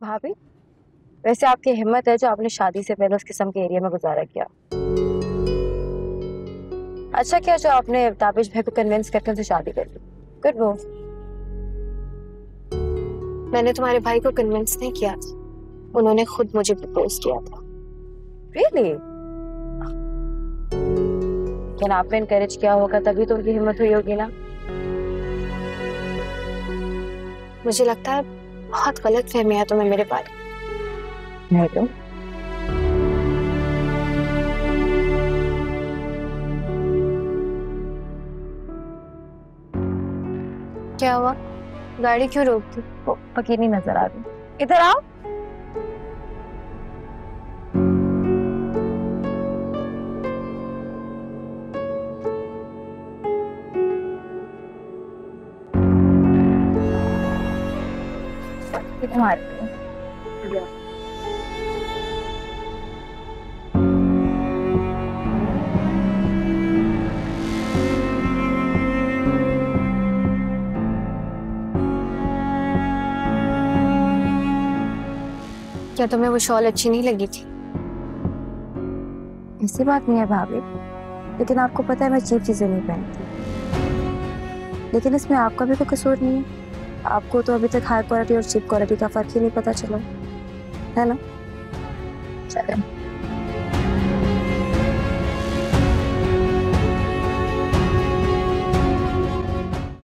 بھابھی، ویسے آپ کی ہمت ہے جو آپ نے شادی سے پہلے اس قسم کے ایریا میں گزارا کیا۔ اچھا کیا جو آپ نے تابش بھائی کو کنونس کر کے ان سے شادی کر لی؟ گڈ موو میں نے تمہارے بھائی کو کنونس نہیں کیا انہوں نے خود مجھے پرپوز کیا تھا۔ ریئلی لیکن آپ نے انکریج کیا ہوگا تبھی تو ان کی ہمت ہوئی ہوگی نا۔ مجھے لگتا ہے بہت غلط فہمی ہے تمہیں میرے بارے تو کیا ہوا؟ گاڑی کیوں روک دی؟ وہ فقیر نہیں نظر آ رہی ادھر آؤ۔ کیا تمہیں وہ شال اچھی نہیں لگی تھی؟ ایسی بات نہیں ہے بھابھی، لیکن آپ کو پتا ہے میں چیپ چیزیں نہیں پہنتی۔ لیکن اس میں آپ کا بھی کوئی قصور نہیں ہے۔ آپ کو تو ابھی تک ہائی کوالٹی اور چیپ کوالٹی کا فرق ہی نہیں پتا چلا۔ ہے نا؟ چلے